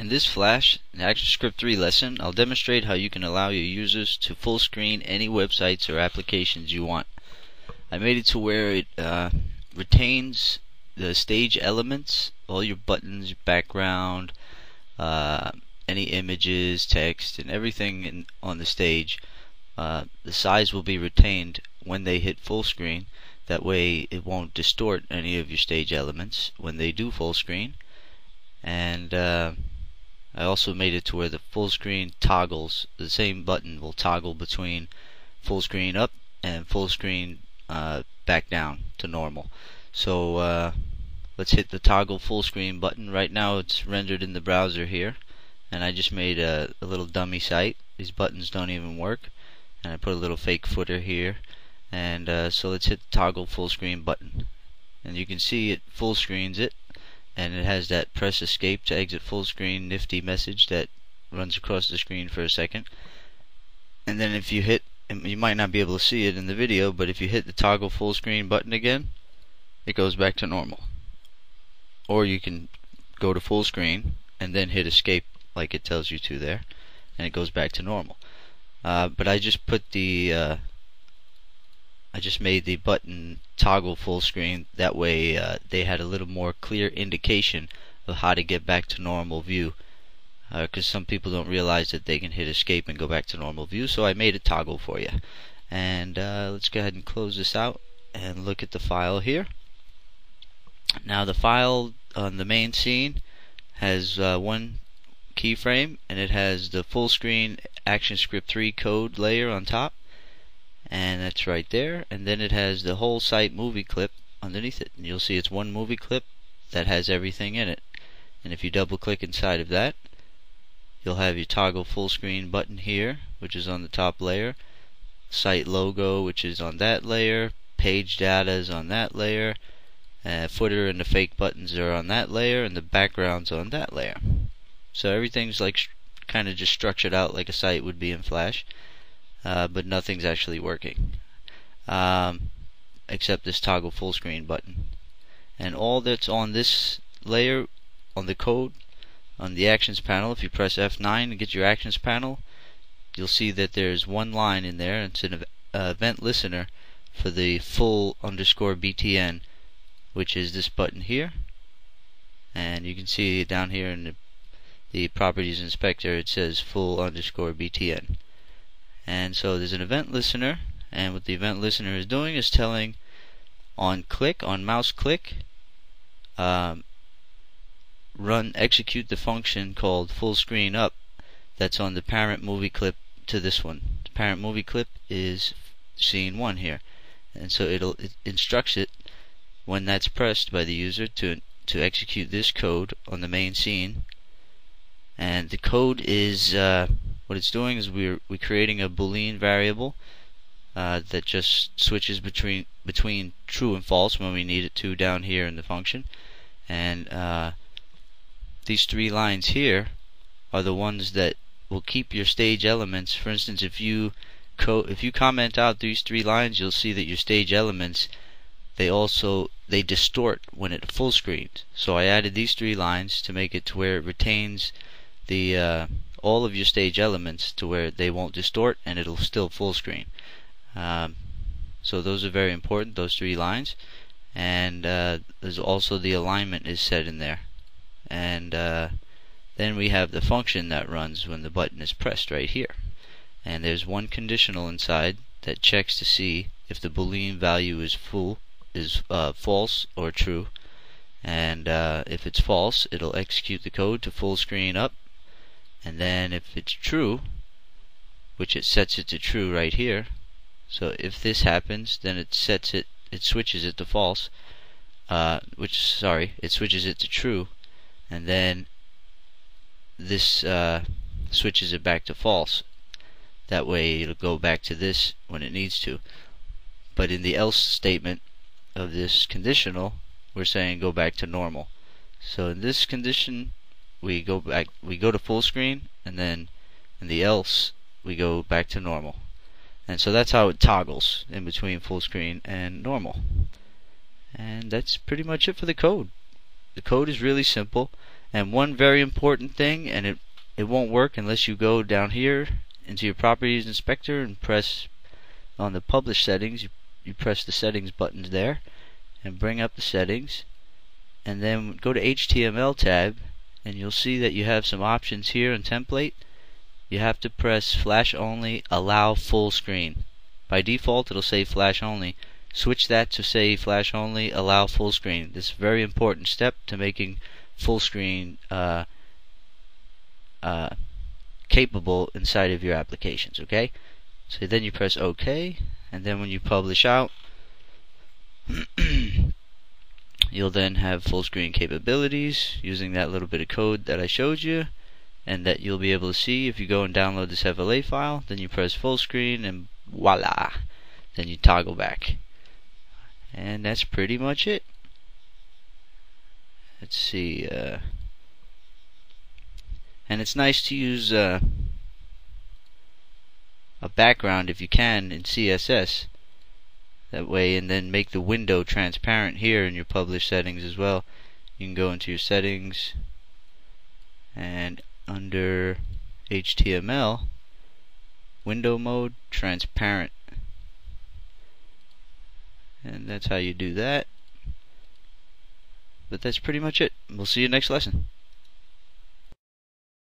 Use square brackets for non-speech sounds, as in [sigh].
In this Flash ActionScript 3 lesson, I'll demonstrate how you can allow your users to full screen any websites or applications you want. I made it to where it uh, retains the stage elements, all your buttons, background, uh, any images, text, and everything in, on the stage. Uh, the size will be retained when they hit full screen. That way it won't distort any of your stage elements when they do full screen. And uh, I also made it to where the full screen toggles, the same button will toggle between full screen up and full screen uh, back down to normal. So uh, let's hit the toggle full screen button. Right now it's rendered in the browser here and I just made a, a little dummy site. These buttons don't even work and I put a little fake footer here and uh, so let's hit the toggle full screen button and you can see it full screens it and it has that press escape to exit full screen nifty message that runs across the screen for a second. And then if you hit you might not be able to see it in the video but if you hit the toggle full screen button again it goes back to normal. Or you can go to full screen and then hit escape like it tells you to there and it goes back to normal. Uh, but I just put the uh, I just made the button toggle full screen. That way uh, they had a little more clear indication of how to get back to normal view. Because uh, some people don't realize that they can hit escape and go back to normal view so I made a toggle for you and uh, let's go ahead and close this out and look at the file here. Now the file on the main scene has uh, one keyframe and it has the full screen ActionScript 3 code layer on top and that's right there. And then it has the whole site movie clip underneath it. And you'll see it's one movie clip that has everything in it. And if you double click inside of that you'll have your toggle full screen button here which is on the top layer. Site logo which is on that layer. Page data is on that layer. Uh, footer and the fake buttons are on that layer and the backgrounds on that layer. So everything's like kind of just structured out like a site would be in Flash uh, but nothing's actually working um, except this toggle full screen button. And all that's on this layer on the code on the actions panel if you press F9 to get your actions panel you'll see that there's one line in there it's an uh, event listener for the full underscore BTN which is this button here. And you can see down here in the, the properties inspector it says full underscore BTN and so there's an event listener, and what the event listener is doing is telling on click, on mouse click, um, run execute the function called full screen up that's on the parent movie clip to this one. The parent movie clip is scene one here. And so it'll it instructs it when that's pressed by the user to to execute this code on the main scene. And the code is uh, what it's doing is we're we're creating a boolean variable uh, that just switches between between true and false when we need it to down here in the function. And uh, these three lines here are the ones that will keep your stage elements. For instance if you if you comment out these three lines you'll see that your stage elements they also they distort when it full screens. So I added these three lines to make it to where it retains the uh, all of your stage elements to where they won't distort and it'll still full screen. Um, so those are very important, those three lines. And uh, there's also the alignment is set in there. And uh, then we have the function that runs when the button is pressed right here. And there's one conditional inside that checks to see if the boolean value is full, is uh, false or true. And uh, if it's false, it'll execute the code to full screen up and then if it's true which it sets it to true right here so if this happens then it sets it it switches it to false uh, which sorry it switches it to true and then this uh, switches it back to false. That way it'll go back to this when it needs to. But in the else statement of this conditional we're saying go back to normal. So in this condition we go back we go to full screen and then in the else we go back to normal. And so that's how it toggles in between full screen and normal. And that's pretty much it for the code. The code is really simple. And one very important thing, and it it won't work unless you go down here into your properties inspector and press on the publish settings. You, you press the settings buttons there and bring up the settings. And then go to HTML tab and you'll see that you have some options here in template. You have to press flash only allow full screen. By default it'll say flash only. Switch that to say flash only allow full screen. This is a very important step to making full screen uh, uh, capable inside of your applications okay? So then you press OK and then when you publish out [clears throat] You'll then have full screen capabilities using that little bit of code that I showed you and that you'll be able to see if you go and download this FLA file then you press full screen and voila then you toggle back. And that's pretty much it. Let's see uh, and it's nice to use uh, a background if you can in CSS that way and then make the window transparent here in your publish settings as well. You can go into your settings and under HTML window mode transparent. And that's how you do that. But that's pretty much it. We'll see you next lesson